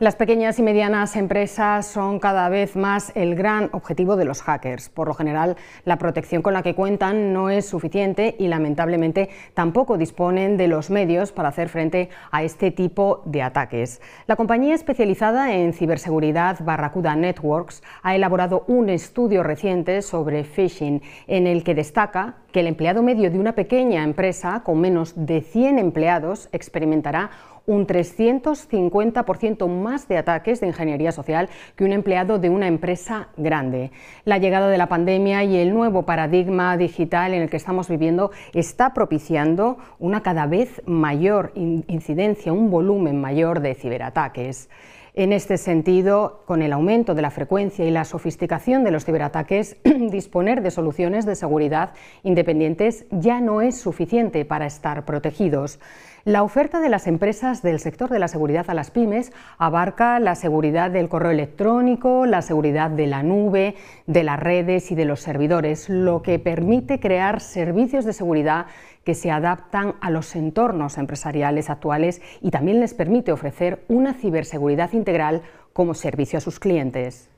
Las pequeñas y medianas empresas son cada vez más el gran objetivo de los hackers. Por lo general, la protección con la que cuentan no es suficiente y lamentablemente tampoco disponen de los medios para hacer frente a este tipo de ataques. La compañía especializada en ciberseguridad Barracuda Networks ha elaborado un estudio reciente sobre phishing en el que destaca que el empleado medio de una pequeña empresa con menos de 100 empleados experimentará un 350% más de ataques de ingeniería social que un empleado de una empresa grande. La llegada de la pandemia y el nuevo paradigma digital en el que estamos viviendo está propiciando una cada vez mayor incidencia, un volumen mayor de ciberataques. En este sentido, con el aumento de la frecuencia y la sofisticación de los ciberataques, disponer de soluciones de seguridad independientes ya no es suficiente para estar protegidos. La oferta de las empresas del sector de la seguridad a las pymes abarca la seguridad del correo electrónico, la seguridad de la nube, de las redes y de los servidores, lo que permite crear servicios de seguridad que se adaptan a los entornos empresariales actuales y también les permite ofrecer una ciberseguridad integral como servicio a sus clientes.